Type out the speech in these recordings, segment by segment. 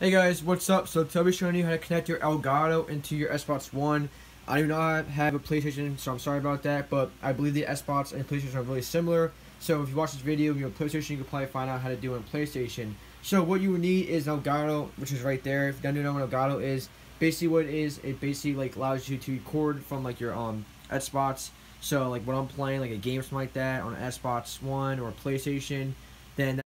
Hey guys, what's up? So today I'll be showing you how to connect your Elgato into your Xbox One. I do not have a PlayStation, so I'm sorry about that, but I believe the Xbox and PlayStation are really similar. So if you watch this video of your PlayStation, you can probably find out how to do it on PlayStation. So what you need is Elgato, which is right there. If you don't know what Elgato is, basically what it is, it basically like allows you to record from like your um Xbox. So like when I'm playing like a game or something like that on Xbox One or PlayStation, then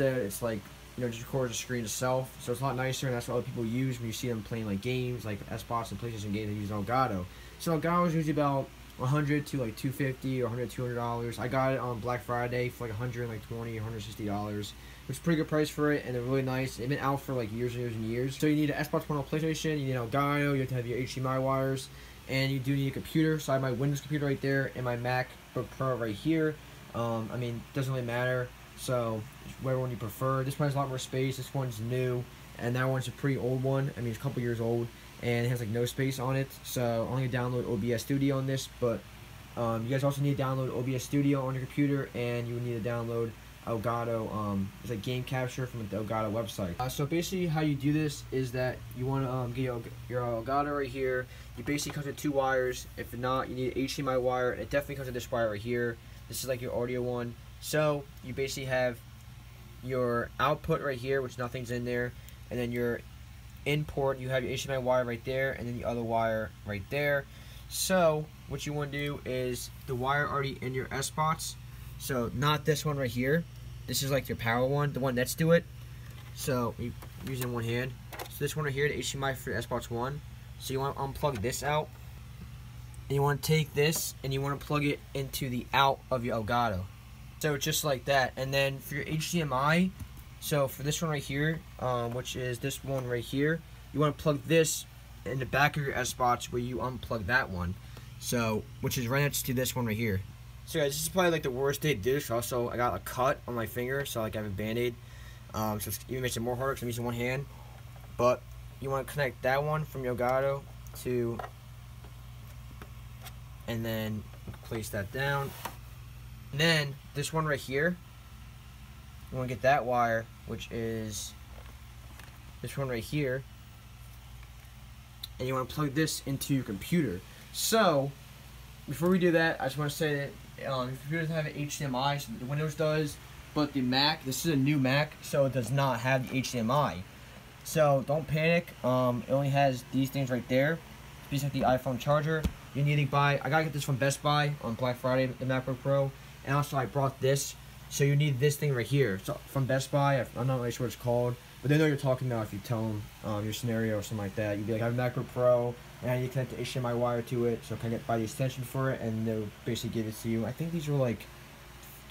Instead, it's like you know just records the screen itself, so it's a lot nicer, and that's what other people use when you see them playing like games, like Xbox and PlayStation games. They use Elgato. So Elgato is usually about 100 to like 250 or 100 200 dollars. I got it on Black Friday for like 100 like 20 160 dollars. It's a pretty good price for it, and they're really nice. They've been out for like years and years and years. So you need an Xbox One or PlayStation. You need Elgato. You have to have your HDMI wires, and you do need a computer. So I have my Windows computer right there, and my MacBook Pro right here. Um, I mean, doesn't really matter. So, whatever one you prefer. This one has a lot more space. This one's new, and that one's a pretty old one. I mean, it's a couple years old, and it has like no space on it. So, I'm to download OBS Studio on this, but um, you guys also need to download OBS Studio on your computer, and you need to download Elgato. Um, it's like game capture from the Elgato website. Uh, so basically, how you do this is that you want to um, get your, your Elgato right here. You basically comes with two wires. If not, you need an HDMI wire. It definitely comes with this wire right here. This is like your audio one. So you basically have your output right here, which nothing's in there, and then your input, you have your HDMI wire right there, and then the other wire right there. So what you want to do is the wire already in your Xbox, so not this one right here. This is like your power one, the one next to it. So using one hand. So this one right here, the HDMI for Xbox 1. So you want to unplug this out. And you want to take this and you want to plug it into the out of your Elgato. So just like that. And then for your HDMI, so for this one right here, um, which is this one right here, you want to plug this in the back of your Xbox where you unplug that one. So, which is right next to this one right here. So guys, this is probably like the worst day to do this. Also, I got a cut on my finger, so like I have a band-aid. Um, so it even makes it more harder because I'm using one hand. But you want to connect that one from Elgato to, and then place that down. And then this one right here, you want to get that wire, which is this one right here, and you want to plug this into your computer. So, before we do that, I just want to say that um, computer doesn't have an HDMI, so the Windows does, but the Mac, this is a new Mac, so it does not have the HDMI. So, don't panic. Um, it only has these things right there. It's like the iPhone charger. You need to buy, I gotta get this from Best Buy on Black Friday, the MacBook Pro. And also I brought this. So you need this thing right here. So from Best Buy, I'm not really sure what it's called. But they know you're talking now if you tell them um, your scenario or something like that. You'd be like, I have a MacBook Pro, and I need to connect the HDMI wire to it, so can I get buy the extension for it, and they'll basically give it to you. I think these were like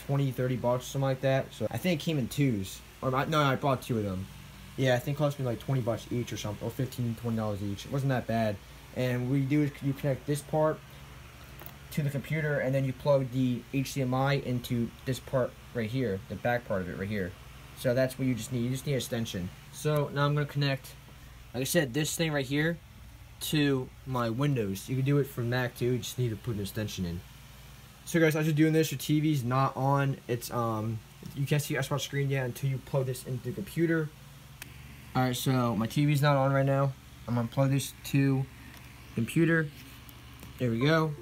20, 30 bucks, something like that. So I think it came in twos. Or no, I bought two of them. Yeah, I think it cost me like 20 bucks each or something, or 15 $20 each. It wasn't that bad. And what you do is you connect this part to the computer and then you plug the HDMI into this part right here, the back part of it right here. So that's what you just need. You just need an extension. So now I'm going to connect, like I said, this thing right here to my Windows. You can do it for Mac too. You just need to put an extension in. So guys, as you're doing this, your TV's not on. It's um, you can't see your Xbox screen yet until you plug this into the computer. All right, so my TV's not on right now. I'm gonna plug this to computer. There we go.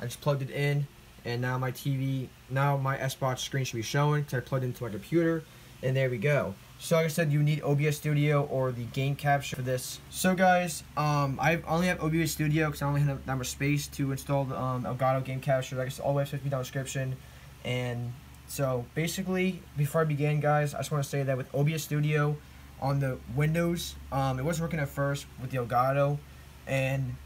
I just plugged it in and now my TV, now my Xbox screen should be showing because I plugged into my computer and there we go. So like I said, you need OBS Studio or the game capture for this. So guys, um, I only have OBS Studio because I only have that much space to install the um, Elgato game capture. Like I said, all the websites will be down in the description. And so basically, before I begin guys, I just want to say that with OBS Studio on the Windows, um, it wasn't working at first with the Elgato. And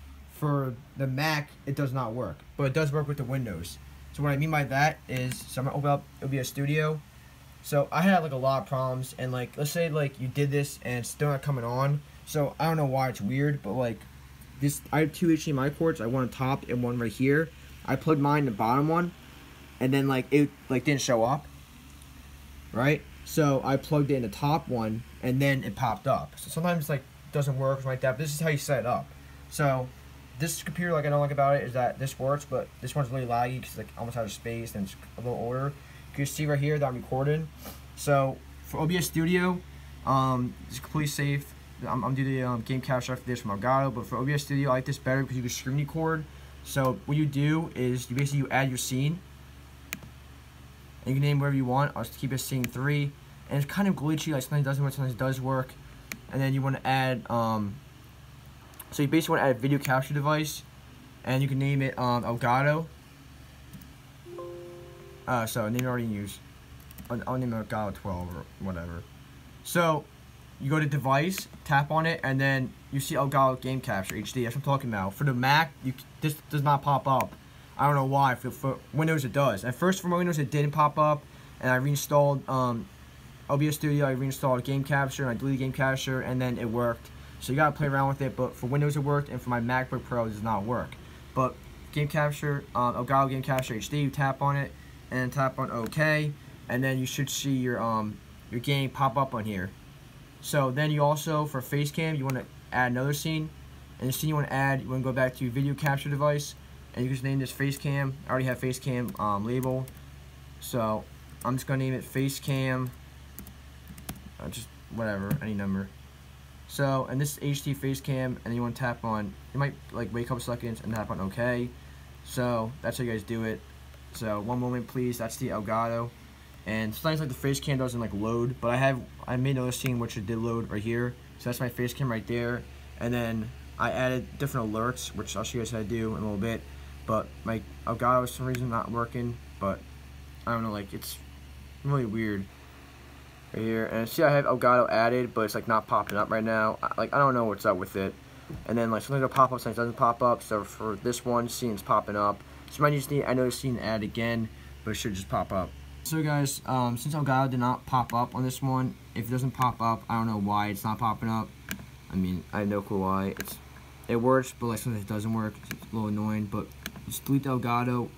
for the Mac, it does not work, but it does work with the Windows. So what I mean by that is, so I'm gonna open up OBS Studio. So I had like a lot of problems, and like let's say like you did this and it's still not coming on. So I don't know why it's weird, but like this, I have two HDMI cords. I one on top and one right here. I plugged mine in the bottom one, and then like it like didn't show up. Right. So I plugged it in the top one, and then it popped up. So sometimes like doesn't work like that. But this is how you set it up. So this computer, like I don't like about it, is that this works, but this one's really laggy because like almost out of space and it's a little older. You can see right here that I'm recording. So for OBS Studio, um, it's completely safe. I'm, I'm doing the um, game capture after this from Elgato, but for OBS Studio, I like this better because you can screen record. So what you do is you basically you add your scene, and you can name whatever you want. I'll just keep it scene three, and it's kind of glitchy. Like sometimes doesn't work, sometimes it does work. And then you want to add, um, so you basically want to add a video capture device, and you can name it um, Elgato. Uh, so name already in use. I'll, I'll name it Elgato 12 or whatever. So you go to device, tap on it, and then you see Elgato Game Capture HD. That's what I'm talking about. For the Mac, you this does not pop up. I don't know why. For, for Windows, it does. At first, for Windows, it didn't pop up, and I reinstalled um, OBS Studio. I reinstalled Game Capture, and I deleted Game Capture, and then it worked. So you gotta play around with it. But for Windows, it worked, and for my MacBook Pro, it does not work. But Game Capture, um, Elgato Game Capture HD, you tap on it, and tap on OK, and then you should see your um your game pop up on here. So then you also, for face cam, you want to add another scene. And the scene you want to add, you want to go back to your video capture device. And you can just name this face cam. I already have face cam um, label. So I'm just to name it face cam. Uh, just whatever, any number. So, and this is HD face cam, and you want to tap on, you might like wait a couple seconds and tap on OK. So, that's how you guys do it. So, one moment please, that's the Elgato. And sometimes like the face cam doesn't like load, but I have I made another scene which it did load right here. So that's my face cam right there. And then I added different alerts, which I'll show you guys how to do in a little bit. But my Elgato for some reason not working, but I don't know, like it's really weird right here. And see I have Elgato added, but it's like not popping up right now. Like I don't know what's up with it. And then like sometimes it'll pop up, it doesn't pop up. So for this one, scene's popping up. So I just need I know the scene add again, but it should just pop up. So guys, um, since Elgato did not pop up on this one, if it doesn't pop up, I don't know why it's not popping up. I mean, I have no clue why. It's It works, but like sometimes it doesn't work. It's a little annoying, but just delete Elgato,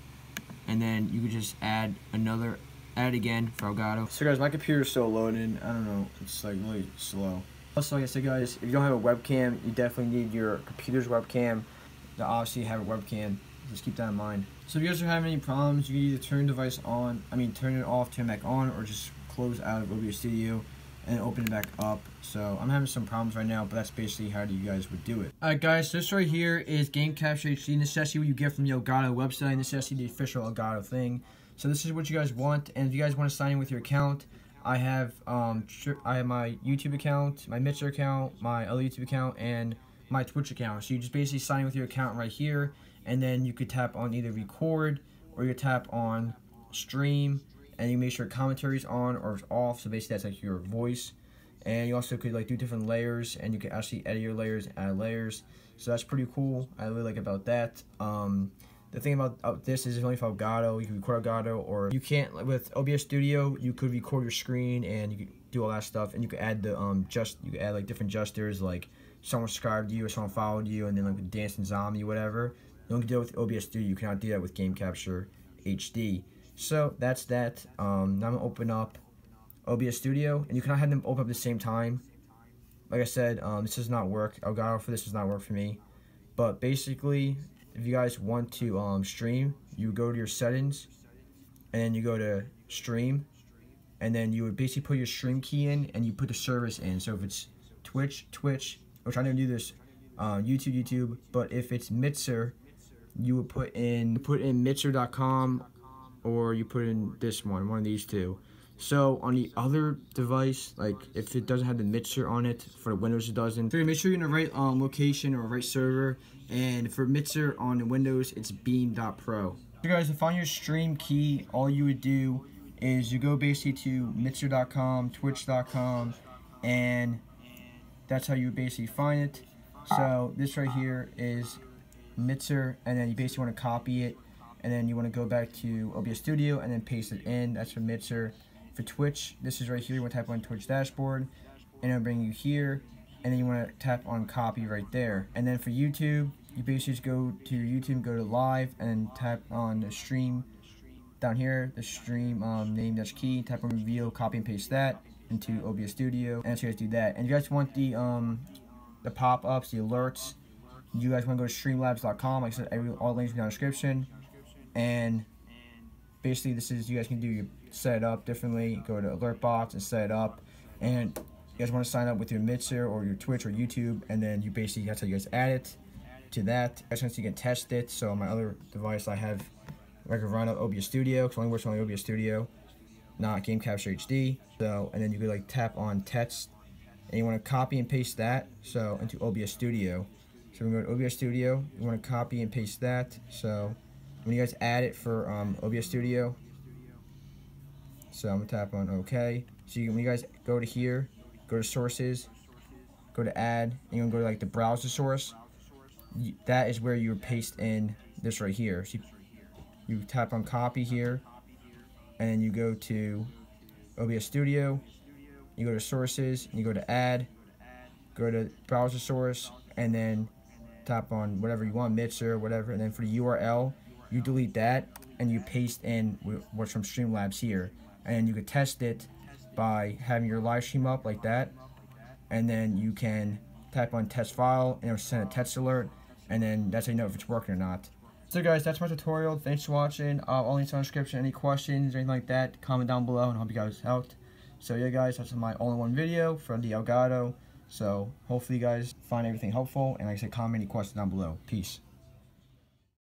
and then you can just add another, add again for So guys, my computer's still loading. I don't know, it's like really slow. Also, like I said guys, if you don't have a webcam, you definitely need your computer's webcam to obviously have a webcam. Just keep that in mind. So if you guys are having any problems, you can either turn the device on, I mean turn it off, turn it back on, or just close out of OBS Studio and open it back up. So I'm having some problems right now, but that's basically how you guys would do it. Alright guys, so this right here is Game Capture HD. Actually what you get from the Elgato website, and this is actually the official Elgato thing. So this is what you guys want, and if you guys want to sign in with your account, I have um I have my YouTube account, my Mixer account, my other YouTube account, and my Twitch account. So you just basically sign in with your account right here, and then you could tap on either record or you tap on stream and you make sure commentaries on or off so basically that's like your voice. And you also could like do different layers and you can actually edit your layers add layers. So that's pretty cool. I really like about that. Um, the thing about uh, this is if only for Elgato you can record Elgato or you can't with OBS Studio you could record your screen and you could do all that stuff and you could add the um just you could add like different gestures like someone subscribed to you or someone followed you and then like dancing zombie whatever you only can do it with OBS Studio. You cannot do that with Game Capture HD. So that's that. Um, now I'm gonna open up OBS Studio, and you cannot have them open up at the same time. Like I said, um, this does not work. Elgato for this does not work for me. But basically, if you guys want to um, stream, you go to your settings, and then you go to stream, and then you would basically put your stream key in, and you put the service in. So if it's Twitch, Twitch, which trying to do this, uh, YouTube, YouTube, but if it's Mixer, you would put in put in Mixer.com or you put in this one, one of these two. So on the other device, like if it doesn't have the Mixer on it, for Windows it doesn't. So make sure you're in the right um, location or right server. And for Mixer on the Windows, it's Beam.pro. So guys, to find your stream key, all you would do is you go basically to Mixer.com, Twitch.com, and that's how you basically find it. So this right here is Mixer, and then you basically want to copy it, and then you want to go back to OBS Studio and then paste it in. That's for Mixer. For Twitch, this is right here. You want to tap on Twitch dashboard, and it'll bring you here, and then you want to tap on copy right there. And then for YouTube, you basically just go to YouTube, go to live, and tap on the stream down here, the stream um, name dash key, tap on reveal, copy and paste that into OBS Studio, and so you guys do that. And you guys want the um, the pop-ups, the alerts, you guys want to go to streamlabs.com. Like I said, every, all links in the description. And basically this is you guys can do your set it up differently. Go to Alertbox and set it up, and you guys want to sign up with your Mixer or your Twitch or YouTube, and then you basically that's how you guys add it to that. As you can test it. So my other device, I have can run up OBS Studio. Cause only works on OBS Studio, not Game Capture HD. So and then you could like tap on text, and you want to copy and paste that so into OBS Studio. So we go to OBS Studio. You want to copy and paste that. So when you guys add it for um, OBS Studio, so I'm gonna tap on OK. So you, when you guys go to here, go to sources, go to add, and you're gonna go to like the browser source. You, that is where you paste in this right here. So you, you tap on copy here, and you go to OBS Studio. You go to sources, and you go to add, go to browser source, and then tap on whatever you want, Mixer, whatever, and then for the URL, you delete that and you paste in what's from Streamlabs here, and you can test it by having your live stream up like that, and then you can type on test file and it'll send a test alert, and then that's how you know if it's working or not. So guys, that's my tutorial. Thanks for watching. Uh, all links in the description. Any questions or anything like that, comment down below and hope you guys helped. So yeah guys, that's my all-in-one video from the Elgato. So hopefully you guys find everything helpful and like I said, comment any questions down below. Peace.